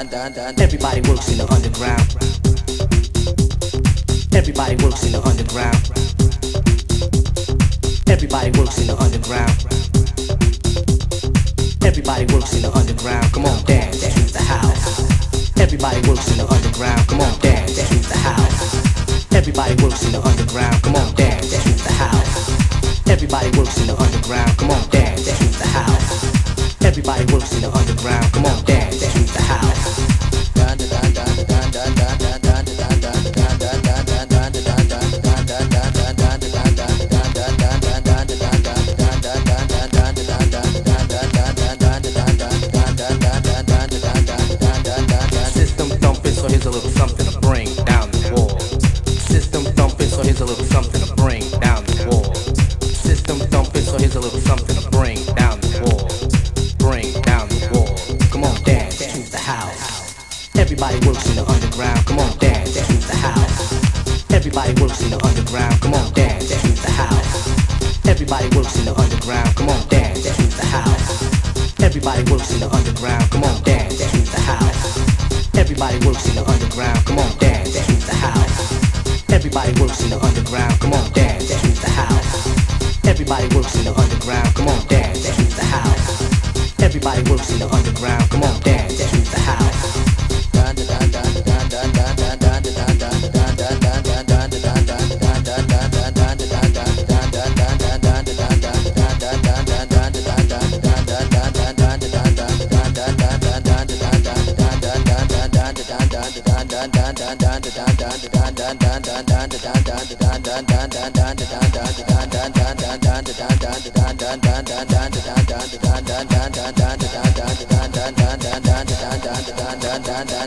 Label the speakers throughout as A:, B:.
A: Everybody works in the underground. Everybody works in the underground. Everybody works in the underground. Everybody works in the underground. Come on, dance dance the house. Everybody works in the underground. Come on, dance dance the house. Everybody works in the underground. Come on, dance dance the house. Everybody works in the underground. Come on, dance dance the house. Everybody works in the underground. Come on, dance.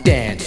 A: Dance.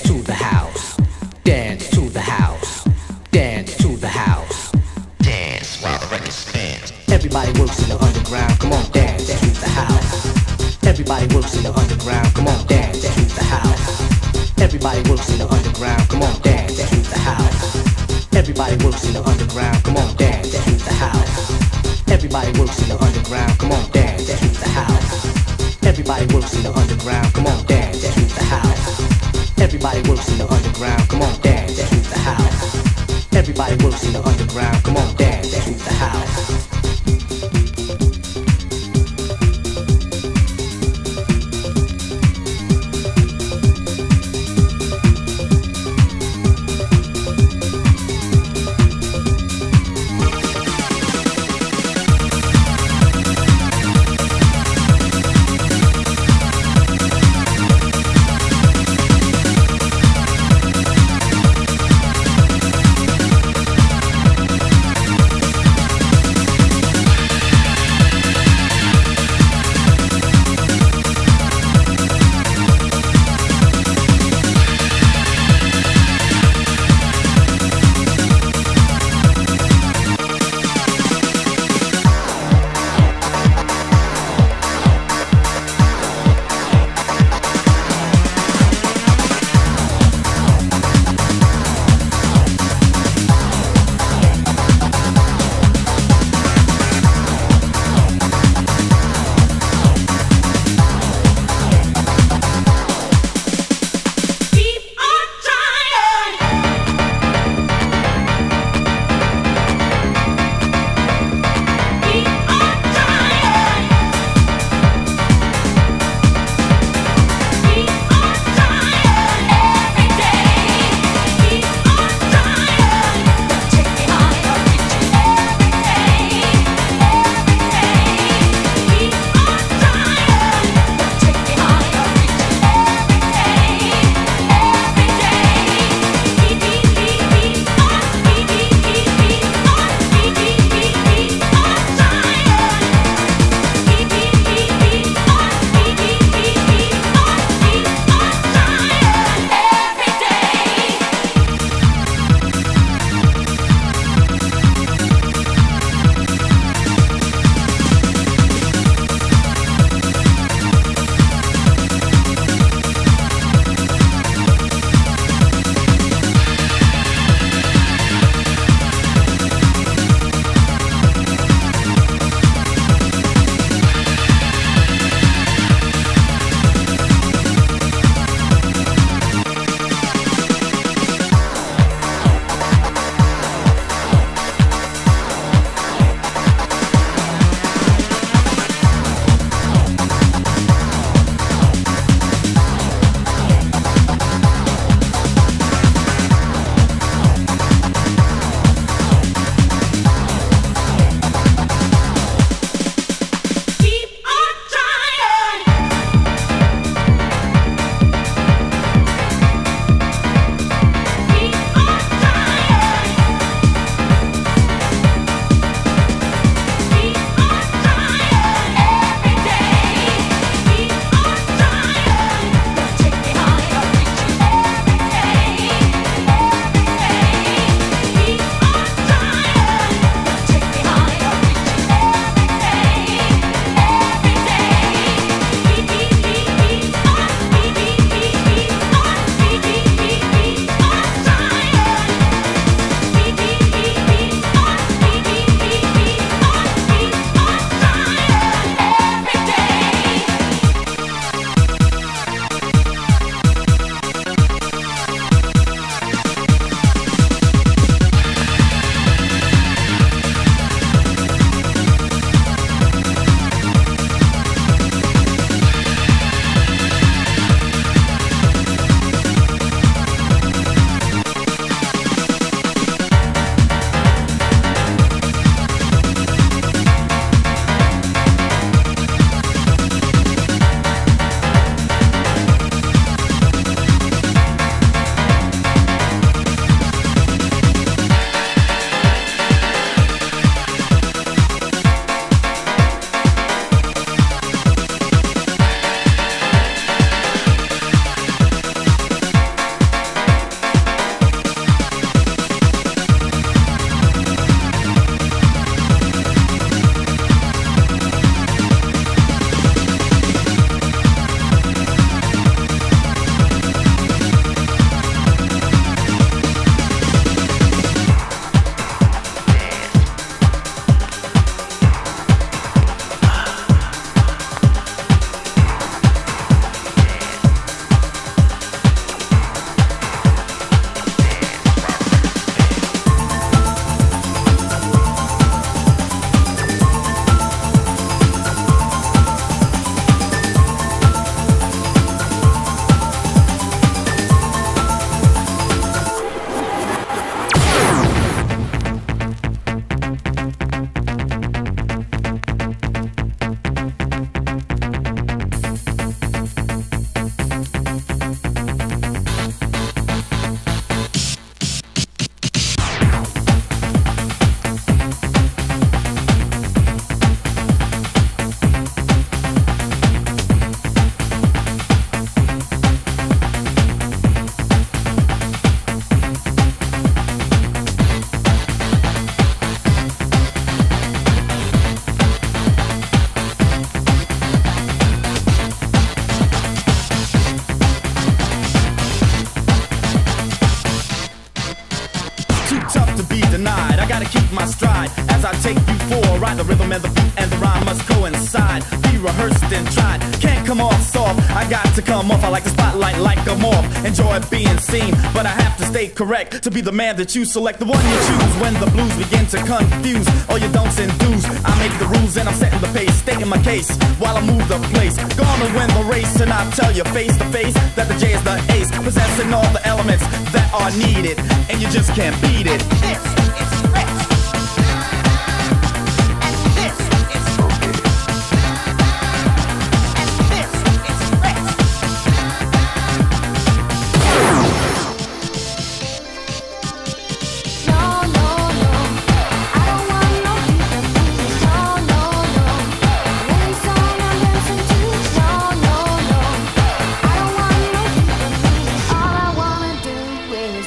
B: Correct to be the man that you select. The one you choose when the blues begin to confuse. All your don'ts and do's. I make the rules and I'm setting the pace, stating my case while I move the place. Gonna win the race and I tell you face to face that the J is the ace, possessing all the elements that are needed, and you just can't beat it.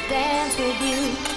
C: dance with you.